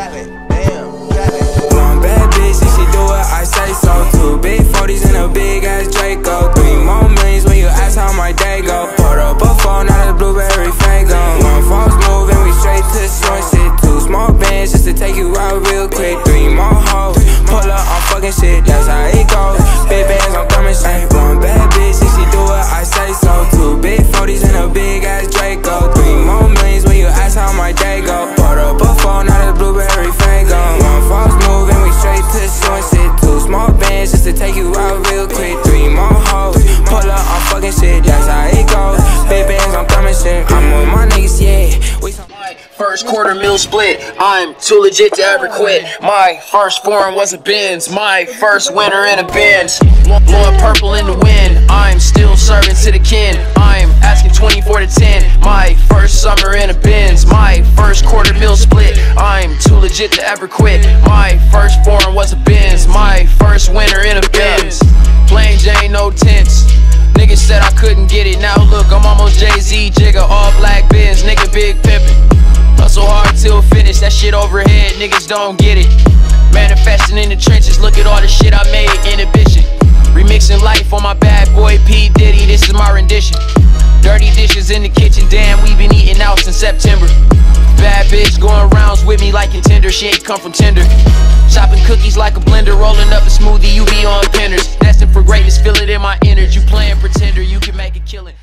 One bad bitch, and she do what I say so. Two big 40s and a big ass Draco. Three more millions when you ask how my day go. Put up a phone, not a blueberry fango. One false move we straight to short shit. Two small bands just to take you out real quick. Three more hoes, pull up on fucking shit, that's how it goes. First quarter mil split, I'm too legit to ever quit. My first foreign was a Benz, my first winner in a Benz. Blowing purple in the wind, I'm still serving to the kin. I'm asking 24 to 10, my first summer in a Benz. My first quarter mil split, I'm too legit to ever quit. My first foreign was a Benz, my first winner in a Benz. Plain Jane, no tints. Niggas said I couldn't get it, now look, I'm almost Jay-Z, Jigga, all black bins, nigga big pimpin'. Hustle hard till finish, that shit overhead, niggas don't get it. Manifesting in the trenches, look at all the shit I made, inhibition. Remixing life on my bad boy P. Diddy, this is my rendition. Dirty dishes in the kitchen, damn, we been eating out since September. Bad bitch going rounds with me like contender, she ain't come from Tinder. Chopping cookies like a blender, rolling up a smoothie, you be on pinners. Destined for greatness, feel it in my innards. You playing pretender, you can make a killing.